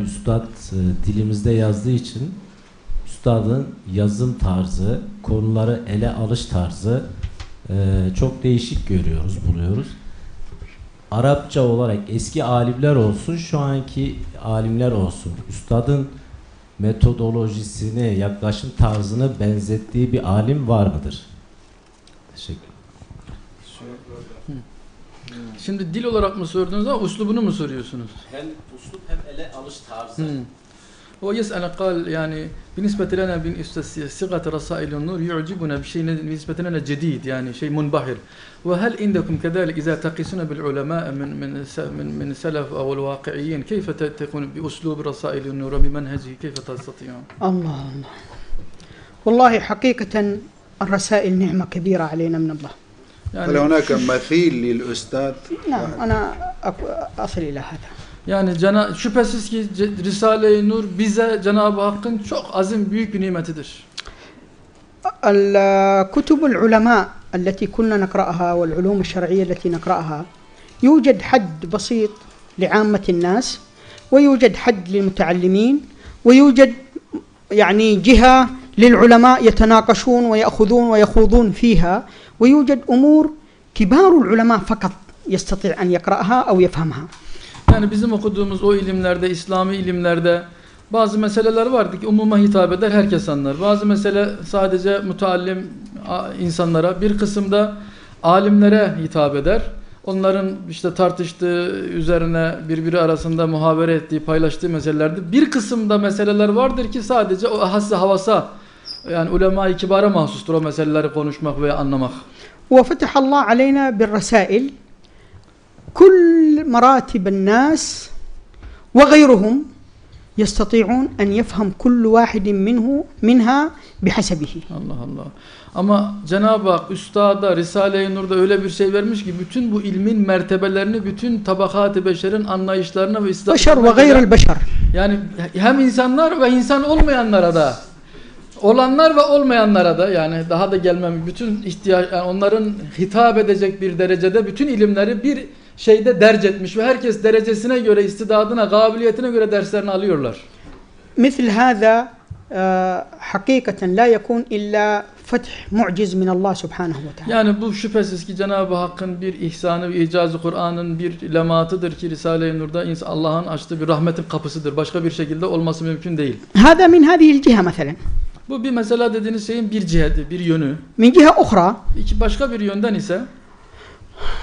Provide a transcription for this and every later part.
üstad e, dilimizde yazdığı için üstadın yazım tarzı, konuları ele alış tarzı e, çok değişik görüyoruz, buluyoruz. Arapça olarak eski alimler olsun, şu anki alimler olsun. Üstadın metodolojisini, yaklaşım tarzını benzettiği bir alim var mıdır? Teşekkür Şimdi dil olarak mı sordunuz ama uslubunu mu soruyorsunuz? Hem uslub hem ele alış tarzı. هو يسأل قال يعني بالنسبة لنا بالنسبة صيغة رسائل النور يعجبنا بشيء بالنسبة لنا جديد يعني شيء منبهر وهل عندكم كذلك إذا تقيسون بالعلماء من من من من سلف أو الواقعيين كيف تكون بأسلوب رسائل النور وبمنهجه كيف تستطيعون؟ الله الله والله حقيقة الرسائل نعمة كبيرة علينا من الله هل هناك مثيل للأستاذ؟ نعم أنا أك- أصل إلى هذا Yani cana şüphesiz ki Risale-i Nur bize Cenab-ı Hakk'ın çok azim büyük bir nimetidir. الكتب العلماء التي كنا نقرأها والعلوم الشرعية التي نقرأها يوجد حد بسيط لعامة الناس ويوجد حد للمتعلمين ويوجد يعني جهة للعلماء يتناقشون ويأخذون ويخوضون فيها ويوجد أمور كبار العلماء فقط يستطيع أن يقرأها أو يفهمها Yani bizim okuduğumuz o ilimlerde, İslami ilimlerde bazı meseleler vardı ki umuma hitap eder, herkes anlar. Bazı mesele sadece müteallim a- insanlara, bir kısımda alimlere hitap eder. Onların işte tartıştığı üzerine birbiri arasında muhabere ettiği, paylaştığı meselelerde bir kısımda meseleler vardır ki sadece o hassa havasa yani ulema-i kibara mahsustur o meseleleri konuşmak veya anlamak. وفتح الله علينا بالرسائل كل مراتب الناس وغيرهم يستطيعون أن يفهم كل واحد منه منها بحسبه Allah Allah. Ama Cenab-ı Hak Üstad'a, Risale-i Nur'da öyle bir şey vermiş ki bütün bu ilmin mertebelerini, bütün tabakat-ı beşerin anlayışlarına ve بشر istihbaratına وغير göre- البشر yani hem insanlar ve insan olmayanlara da olanlar ve olmayanlara da yani daha da gelmem bütün ihtiyaç yani onların hitap edecek bir derecede bütün ilimleri bir şeyde derc etmiş ve herkes derecesine göre, istidadına, kabiliyetine göre derslerini alıyorlar. مثل هذا آه، حقيقة لا يكون إلا فتح معجز من الله سبحانه وتعالى Yani bu şüphesiz ki Cenab-ı Hakk'ın bir ihsanı ve icazı Kur'an'ın bir lematıdır ki Risale-i Nur'da ins- Allah'ın açtığı bir rahmetin kapısıdır. Başka bir şekilde olması mümkün değil. هذا من هذه الجهة مثلا Bu bir mesela dediğiniz şeyin bir ciheti, bir yönü. Min cihe uhra. İki başka bir yönden ise.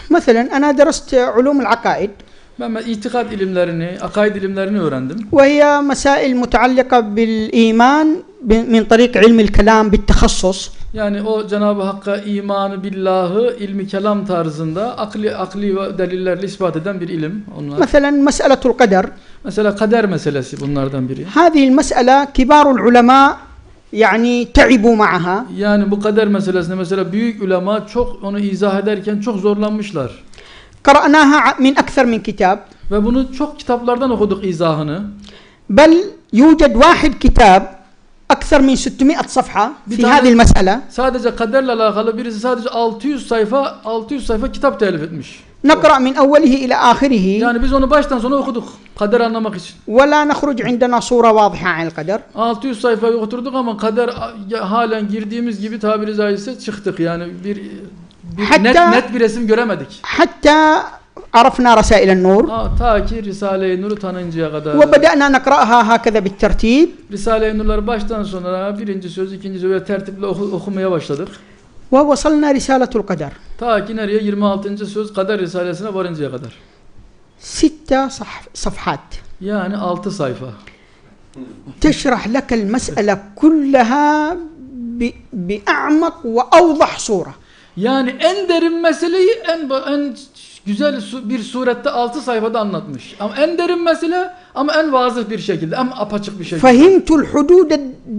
Mesela ana derst ulumul akaid. Ben itikad ilimlerini, akaid ilimlerini öğrendim. Ve hiye mesail mutallika bil iman min tarik ilmil kelam bit tehassus. Yani o Cenab-ı Hakk'a imanı billahı ilmi kelam tarzında akli akli ve delillerle ispat eden bir ilim onlar. Mesela meseletul kader. Mesela kader meselesi bunlardan biri. Hadi mesele kibarul ulema yani teibu ma'aha. Yani bu kader meselesinde mesela büyük ulema çok onu izah ederken çok zorlanmışlar. Qara'naha min akthar min kitab. Ve bunu çok kitaplardan okuduk izahını. Bel yujad vahid kitab akthar min 600 safha fi hadhihi mesele. Sadece kaderle alakalı birisi sadece 600 sayfa 600 sayfa kitap telif etmiş. نقرأ من أوله إلى آخره Yani biz onu baştan sona okuduk. Kader anlamak için. ولا نخرج عندنا صورة واضحة عن القدر 600 sayfayı oturduk ama kader ya, halen girdiğimiz gibi tabiri caizse çıktık. Yani bir, bir Hatta- net, net bir resim göremedik. حتى عرفنا رسائل النور Aa, ta ki Risale-i Nur'u tanıncaya kadar. وبدأنا نقرأها هكذا بالترتيب Risale-i Nur'ları baştan sona birinci söz, ikinci söz böyle tertiple oku- okumaya başladık. ووصلنا رسالة القدر Ta ki nereye? 26. söz Kader Risalesi'ne varıncaya kadar. ستة صح صفحات Yani 6 sayfa. تشرح لك المسألة كلها ب- بأعمق وأوضح صورة Yani en derin meseleyi en ba- en güzel bir surette 6 sayfada anlatmış. Ama en derin mesele ama en vazif bir şekilde, ama apaçık bir şekilde. Fahimtul hudud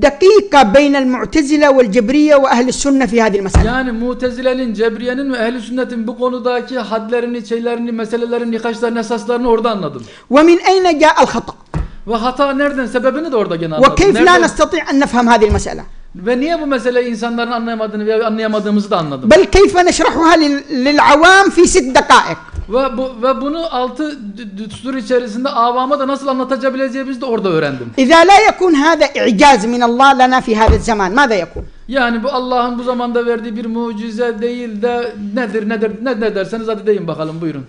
dakika beynel mu'tezile vel cebriye ve ehli sünne fi hadil mesele. Yani mu'tezilenin, cebriyenin ve ehli sünnetin bu konudaki hadlerini, şeylerini, meselelerini, nikaçlarını, esaslarını orada anladım. Ve min eyne ga'al hata. Ve hata nereden sebebini de orada gene anladım. Ve keyf la nestati' en nefhem hadil mesele. Ve niye bu meseleyi insanların anlayamadığını ve anlayamadığımızı da anladım. بل كيف نشرحها لل- للعوام في ست دقائق Ve bu ve bunu altı d- düstur içerisinde avama da nasıl anlatabileceğimizi de orada öğrendim. إذا لا يكون هذا إعجاز من الله لنا في هذا الزمان ماذا يكون Yani bu Allah'ın bu zamanda verdiği bir mucize değil de nedir nedir ne, ne derseniz hadi deyin bakalım buyurun.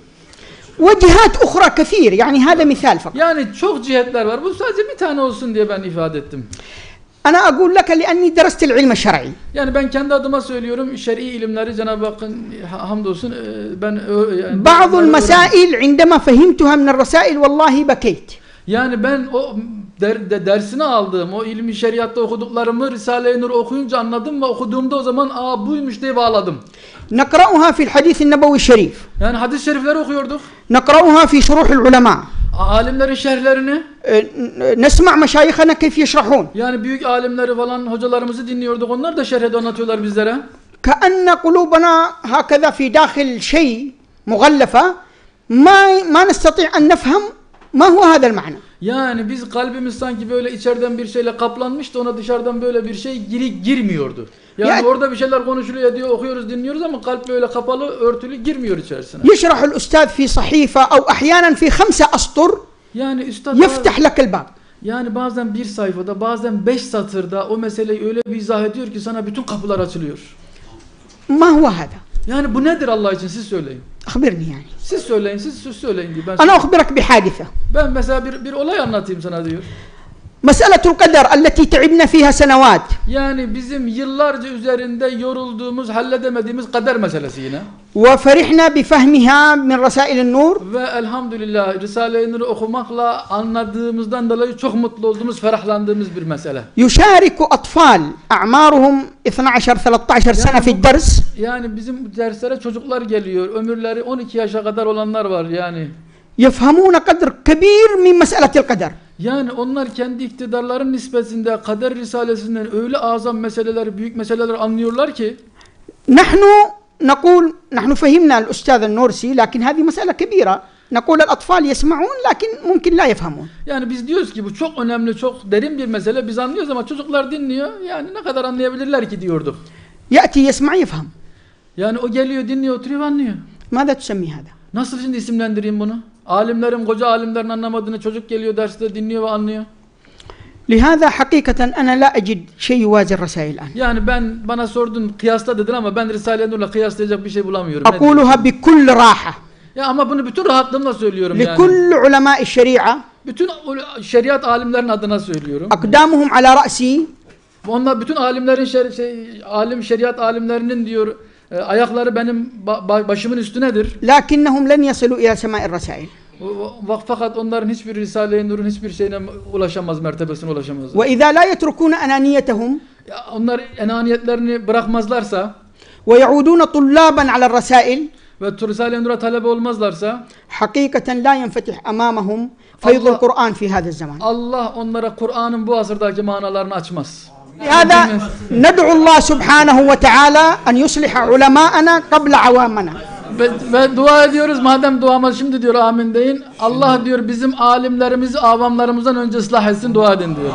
وجهات أخرى كثير يعني هذا مثال فقط Yani çok cihetler var. Bu sadece bir tane olsun diye ben ifade ettim. أنا أقول لك لأني درست العلم الشرعي Yani ben kendi adıma söylüyorum şer'i ilimleri Cenab-ı Hakk'ın ha- hamdolsun e, ben ö- yani بعض ben öğrendim. المسائل عندما فهمتها من الرسائل والله بكيت Yani ben o der, de- dersini aldığım o ilmi şeriatta okuduklarımı Risale-i Nur okuyunca anladım ve okuduğumda o zaman aa buymuş diye bağladım. نقرأها في الحديث النبوي الشريف Yani hadis-i şerifleri okuyorduk. نقرأها في شروح العلماء A- Alimlerin şerhlerini أه، ن- نسمع مشايخنا كيف يشرحون yani büyük alimleri falan hocalarımızı dinliyorduk. Onlar da şerhede anlatıyorlar bizlere. كأن قلوبنا هكذا في داخل شيء مغلفة ما ما نستطيع أن نفهم ما هو هذا المعنى Yani biz kalbimiz sanki böyle içeriden bir şeyle kaplanmıştı ona dışarıdan böyle bir şey giri girmiyordu. Yani, yani orada bir şeyler konuşuluyor diyor okuyoruz dinliyoruz ama kalp böyle kapalı örtülü girmiyor içerisine. Yeşrahul üstad fi sahife au ahyanen fi khamsa astur yani üstad yeftah lekel bab. Yani bazen bir sayfada bazen beş satırda o meseleyi öyle bir izah ediyor ki sana bütün kapılar açılıyor. Ma huve hada? Yani bu nedir Allah için siz söyleyin. Akbirni yani. Siz söyleyin, siz, siz söyleyin diyor. Ben Ana akbirak bir hadise. Ben mesela bir, bir olay anlatayım sana diyor. مسألة القدر التي تعبنا فيها سنوات Yani bizim yıllarca üzerinde yorulduğumuz, halledemediğimiz kader meselesi yine. وفرحنا بفهمها من رسائل النور Ve elhamdülillah Risale-i Nur'u okumakla anladığımızdan dolayı çok mutlu olduğumuz, ferahlandığımız bir mesele. يشارك أطفال أعمارهم 12-13 سنة في الدرس Yani bizim derslere çocuklar geliyor. Ömürleri 12 yaşa kadar olanlar var yani. يفهمون قدر كبير من مسألة القدر Yani onlar kendi iktidarların nispetinde kader risalesinden öyle azam meseleler, büyük meseleler anlıyorlar ki نحن نقول نحن فهمنا الأستاذ النورسي لكن هذه مسألة كبيرة نقول الأطفال يسمعون لكن ممكن لا يفهمون yani biz diyoruz ki bu çok önemli, çok derin bir mesele. Biz anlıyoruz ama çocuklar dinliyor. Yani ne kadar anlayabilirler ki diyorduk. يأتي يسمع يفهم Yani o geliyor, dinliyor, oturuyor, anlıyor. ماذا تسمي هذا Nasıl şimdi isimlendireyim bunu? Alimlerin, koca alimlerin anlamadığını çocuk geliyor derste dinliyor ve anlıyor. لهذا حقيقة أنا لا أجد شيء يوازي الرسائل الآن Yani ben bana sordun kıyasla dedin ama ben Risale-i Nur'la kıyaslayacak bir şey bulamıyorum. Ne diyeyim? أقولها بكل راحة Ya ama bunu bütün rahatlığımla söylüyorum yani. لكل علماء الشريعة Bütün ul- şeriat alimlerin adına söylüyorum. أقدامهم على رأسي Onlar bütün alimlerin şer, şey, alim şeriat alimlerinin diyor e, ayakları benim ba- ba- başımın üstünedir. لكنهم لن يصلوا إلى سماء الرسائل O- Fakat onların hiçbir Risale-i Nur'un hiçbir şeyine ulaşamaz, mertebesine ulaşamaz. وإذا لا يتركون أنانيتهم Ya onlar enaniyetlerini bırakmazlarsa ويعودون طلابا على الرسائل ve Risale-i Nur'a talebe olmazlarsa حقيقة لا ينفتح أمامهم فيض الله- القرآن في هذا الزمان Allah onlara Kur'an'ın bu asırdaki manalarını açmaz. لهذا ندعو الله سبحانه وتعالى أن يصلح علماءنا قبل عوامنا Ve, ve dua ediyoruz madem duamız şimdi diyor amin deyin. Allah diyor bizim alimlerimizi avamlarımızdan önce ıslah etsin dua edin diyor.